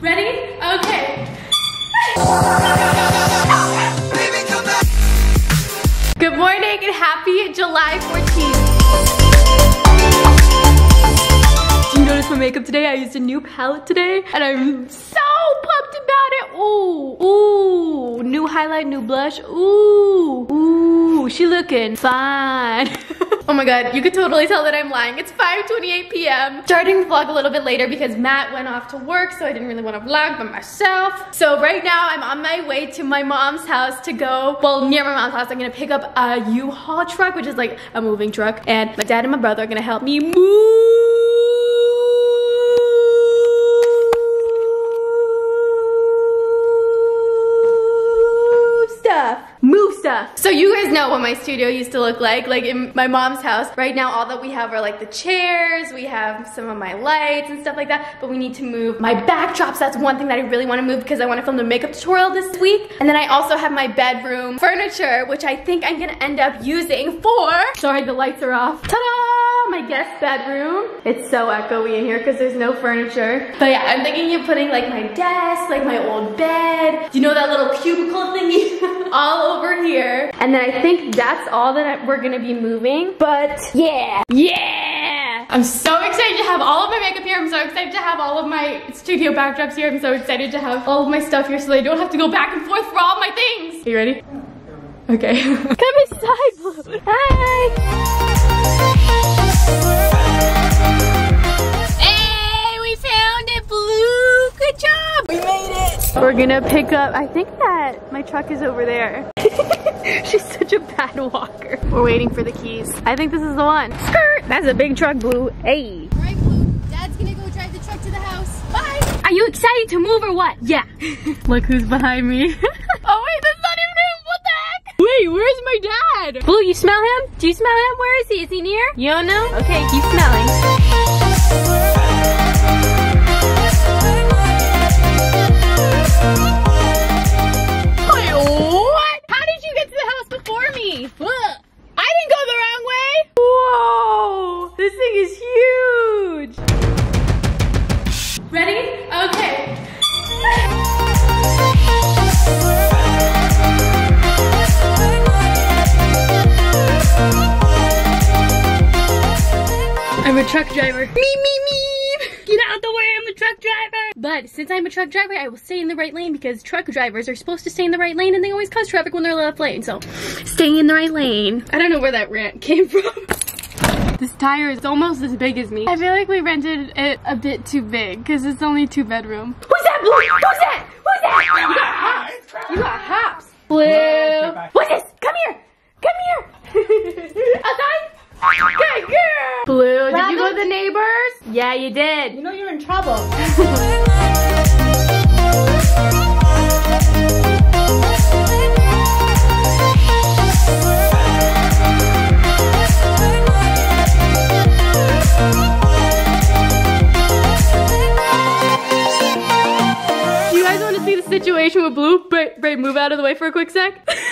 Ready? Okay. Good morning and happy July 14th. Do you notice my makeup today? I used a new palette today and I'm so pumped about it. Ooh, ooh, new highlight, new blush. Ooh, ooh, she looking fine. Oh my god, you could totally tell that I'm lying. It's 5.28 p.m. Starting the vlog a little bit later because Matt went off to work, so I didn't really want to vlog by myself. So right now, I'm on my way to my mom's house to go, well, near my mom's house, I'm gonna pick up a U-Haul truck, which is like a moving truck, and my dad and my brother are gonna help me move. stuff. Move stuff. So you guys know what my studio used to look like, like in my mom's house. Right now, all that we have are like the chairs, we have some of my lights and stuff like that, but we need to move my backdrops. That's one thing that I really wanna move because I wanna film the makeup tutorial this week. And then I also have my bedroom furniture, which I think I'm gonna end up using for, sorry, the lights are off. Ta-da! My guest bedroom. It's so echoey in here because there's no furniture. But yeah, I'm thinking of putting like my desk, like my old bed. Do you know that little cubicle thingy? all over here. And then I think that's all that we're gonna be moving. But yeah, yeah. I'm so excited to have all of my makeup here. I'm so excited to have all of my studio backdrops here. I'm so excited to have all of my stuff here so I don't have to go back and forth for all my things. Are you ready? Okay. Come inside, Blue. Hi. We're gonna pick up, I think that my truck is over there. She's such a bad walker. We're waiting for the keys. I think this is the one. Skirt. That's a big truck, Blue. Hey. All right, Blue. Dad's gonna go drive the truck to the house. Bye. Are you excited to move or what? Yeah. Look who's behind me. oh wait, that's not even him. What the heck? Wait, where's my dad? Blue, you smell him? Do you smell him? Where is he? Is he near? You don't know? Okay, keep smelling. Truck driver. Me, me, me. Get out of the way, I'm a truck driver. But since I'm a truck driver, I will stay in the right lane because truck drivers are supposed to stay in the right lane and they always cause traffic when they're left lane. So stay in the right lane. I don't know where that rant came from. This tire is almost as big as me. I feel like we rented it a bit too big because it's only two bedroom. Who's that, Blue? Who's that? Who's that? You got hops. You got hops. Blue. What's this? Come here. Come here. Outside. Blue, did you go to the neighbors? Yeah, you did. You know you're in trouble. You guys want to see the situation with Blue? Bray, Bray, move out of the way for a quick sec.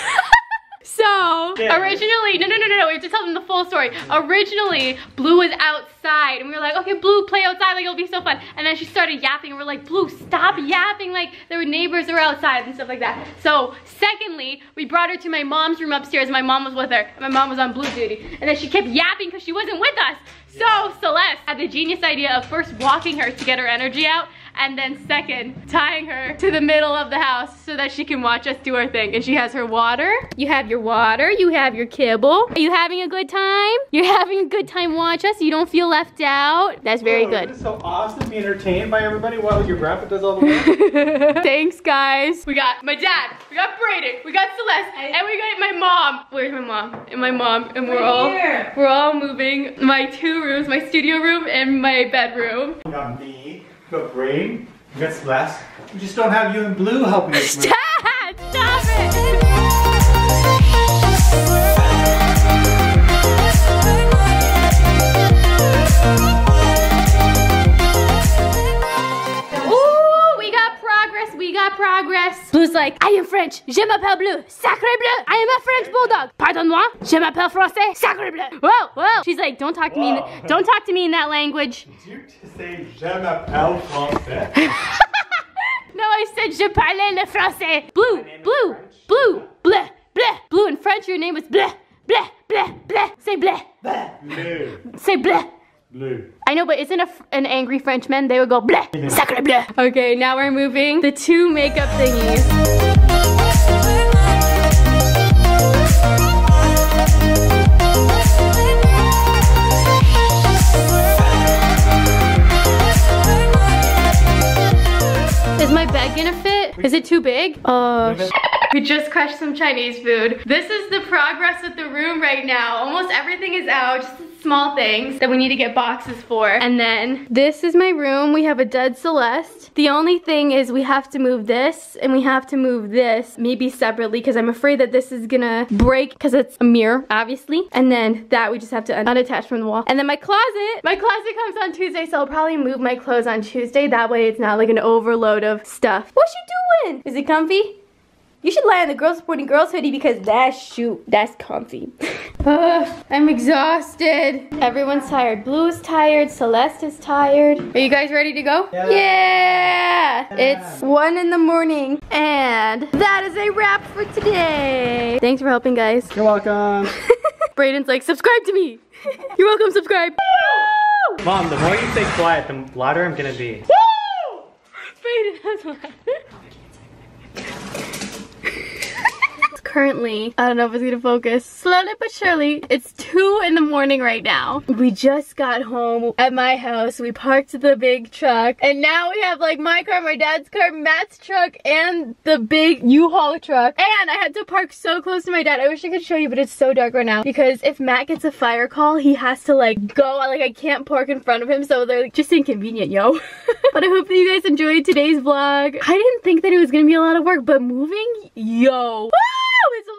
So, originally, no, no, no, no, no, we have to tell them the full story. Originally, Blue was outside, and we were like, okay, Blue, play outside, like, it'll be so fun. And then she started yapping, and we're like, Blue, stop yapping, like, there were neighbors that were outside and stuff like that. So, secondly, we brought her to my mom's room upstairs, and my mom was with her, and my mom was on Blue duty. And then she kept yapping because she wasn't with us. So, Celeste had the genius idea of first walking her to get her energy out, and then second, tying her to the middle of the house so that she can watch us do our thing. And she has her water. You have your water. You have your kibble. Are you having a good time? You're having a good time watch us. You don't feel left out. That's very Oh, good. It's so awesome to be entertained by everybody while your grandpa does all the work. Thanks, guys. We got my dad, we got Brayden, we got Celeste, and we got my mom. Where's my mom? And my mom, and we're all here. we're all moving my two rooms, my studio room and my bedroom. we got me, got Brain, got Celeste. We just don't have you in Blue helping us. Dad, Blue's like, I am French, je m'appelle Bleu, sacre bleu. I am a French bulldog. Pardon-moi, je m'appelle français, sacre bleu. Whoa, whoa. She's like, don't talk to me, in, don't talk to me in that language. Did you just say je m'appelle français? No, I said je parle le français. Blue, blue, blue, bleh, bleh. Blue in French, your name was bleh, bleh, bleh, bleh. Say bleh. Blue. Say bleh. Blue. I know, but isn't a, an angry Frenchman? They would go bleh, sacre bleh. Okay, now we're moving the two makeup thingies. Is my bed gonna fit? Is it too big? Oh, we just crushed some Chinese food. This is the progress with the room right now. Almost everything is out, just small things that we need to get boxes for. And then this is my room. We have a dead Celeste. The only thing is we have to move this and we have to move this maybe separately because I'm afraid that this is gonna break because it's a mirror, obviously. And then that we just have to un- unattach from the wall. And then my closet, my closet comes on Tuesday, so I'll probably move my clothes on Tuesday. That way it's not like an overload of stuff. What's she doing? Is it comfy? You should lie on the girl supporting girls hoodie because that shoot, that's comfy. Ugh, I'm exhausted. Everyone's tired. Blue is tired. Celeste is tired. Are you guys ready to go? Yeah. Yeah. It's one in the morning, and that is a wrap for today. Thanks for helping, guys. You're welcome. Brayden's like, subscribe to me. You're welcome. Subscribe. Mom, the more you stay quiet, the louder I'm gonna be. Woo! Brayden has one. Currently, I don't know if it's gonna focus. Slowly but surely, it's 2 in the morning right now. We just got home at my house. We parked the big truck. And now we have like my car, my dad's car, Matt's truck, and the big U-Haul truck. And I had to park so close to my dad. I wish I could show you, but it's so dark right now. Because if Matt gets a fire call, he has to like go. Like I can't park in front of him, so they're like, just inconvenient, yo. but I hope that you guys enjoyed today's vlog. I didn't think that it was gonna be a lot of work, but moving, yo.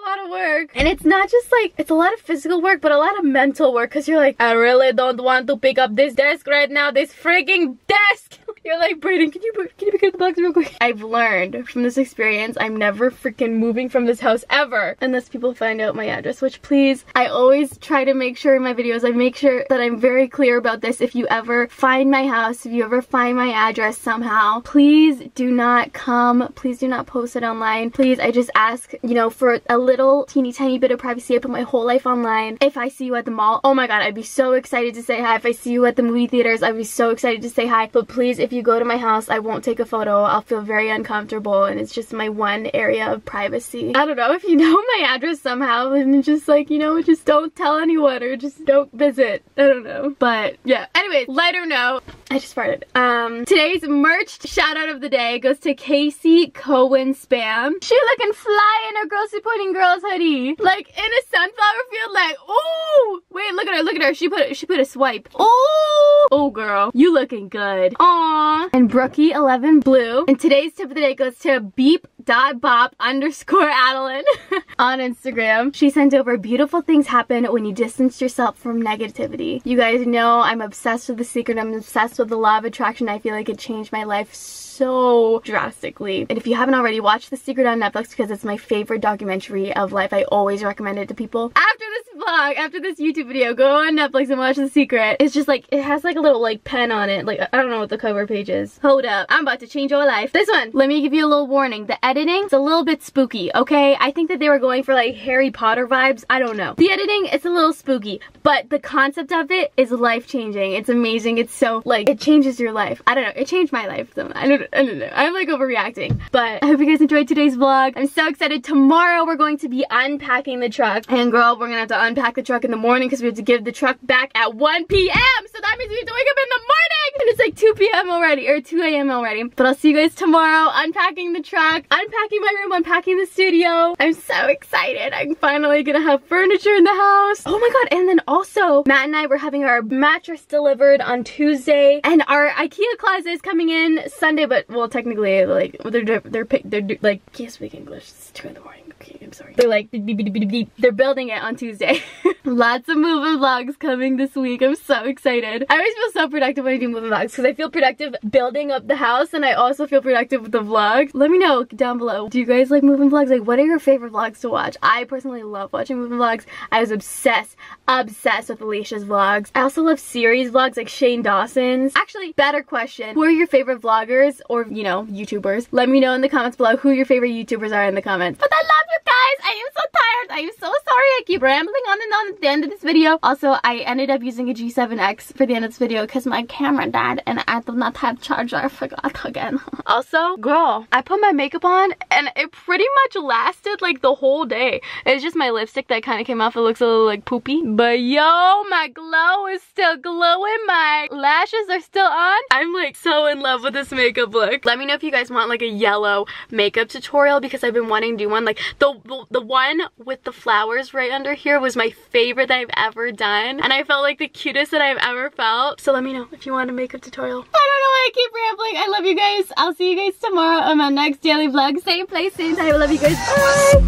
A lot of work. And it's not just like, it's a lot of physical work, but a lot of mental work. Cause you're like, I really don't want to pick up this desk right now. This freaking desk. You're like, Brayden, can you can you pick up the box real quick? I've learned from this experience, I'm never freaking moving from this house ever. Unless people find out my address, which please, I always try to make sure in my videos, I make sure that I'm very clear about this. If you ever find my house, if you ever find my address somehow, please do not come. Please do not post it online. Please, I just ask, you know, for a little teeny tiny bit of privacy. I put my whole life online. If I see you at the mall, oh my god, I'd be so excited to say hi. If I see you at the movie theaters, I'd be so excited to say hi. But please, if you go to my house, I won't take a photo. I'll feel very uncomfortable and it's just my one area of privacy. I don't know if you know my address somehow and just like, you know, just don't tell anyone or just don't visit. I don't know. But yeah. Anyways, lighter note. I just farted. Um, today's merch shout out of the day goes to Casey Cohen Spam. She looking fly in her girl supporting girls hoodie. Like in a sunflower field, like, ooh! Wait, look at her, look at her. She put she put a swipe. Ooh! Oh girl, you looking good. Aww. And Brookie11 Blue. And today's tip of the day goes to beep dot bop underscore Adeline on Instagram. She sent over beautiful things happen when you distance yourself from negativity. You guys know I'm obsessed with The Secret. I'm obsessed with the law of attraction. I feel like it changed my life so drastically. And if you haven't already watched The Secret on Netflix because it's my favorite documentary of life, I always recommend it to people. After this vlog, after this YouTube video, go on Netflix and watch The Secret. It's just like, it has like a little like pen on it. Like, I don't know what the cover page is. Hold up. I'm about to change your life. This one, let me give you a little warning. The editing is a little bit spooky, okay? I think that they were going for like Harry Potter vibes. I don't know. The editing, it's a little spooky, but the concept of it is life-changing. It's amazing. It's so, like, it changes your life. I don't know. It changed my life. So I don't, I don't know. I'm like overreacting. But I hope you guys enjoyed today's vlog. I'm so excited. Tomorrow we're going to be unpacking the truck. And girl, we're gonna have to unpack the truck in the morning because we have to give the truck back at 1 p.m. So that means we have to wake up in the morning. And it's like 2 p.m. already, or 2 a.m. already. But I'll see you guys tomorrow unpacking the truck, unpacking my room, unpacking the studio. I'm so excited. I'm finally gonna have furniture in the house. Oh my god, and then also, Matt and I were having our mattress delivered on Tuesday, and our IKEA closet is coming in Sunday, but well, technically, like, they're, they're, they're, they're like, speak English. It's 2 in the morning. I'm sorry. They're like, beep, beep, beep. they're building it on Tuesday. Lots of moving vlogs coming this week. I'm so excited. I always feel so productive when I do moving vlogs because I feel productive building up the house and I also feel productive with the vlogs. Let me know down below. Do you guys like moving vlogs? Like, what are your favorite vlogs to watch? I personally love watching moving vlogs. I was obsessed, obsessed with Alicia's vlogs. I also love series vlogs like Shane Dawson's. Actually, better question. Who are your favorite vloggers or, you know, YouTubers? Let me know in the comments below who your favorite YouTubers are in the comments. But I love you guys. I am so tired. I am so sorry. I keep rambling on and on at the end of this video. Also, I ended up using a G7X for the end of this video because my camera died and I do not have charger. I forgot again. also, girl, I put my makeup on and it pretty much lasted like the whole day. It's just my lipstick that kind of came off. It looks a little like poopy. But yo, my glow is still glowing. My lashes are still on. I'm like so in love with this makeup look. Let me know if you guys want like a yellow makeup tutorial because I've been wanting to do one. Like the, the one with the flowers right under here was my favorite that I've ever done. And I felt like the cutest that I've ever felt. So let me know if you want a makeup tutorial. I don't know why I keep rambling. I love you guys. I'll see you guys tomorrow on my next daily vlog. Same place, same time. I love you guys. Bye.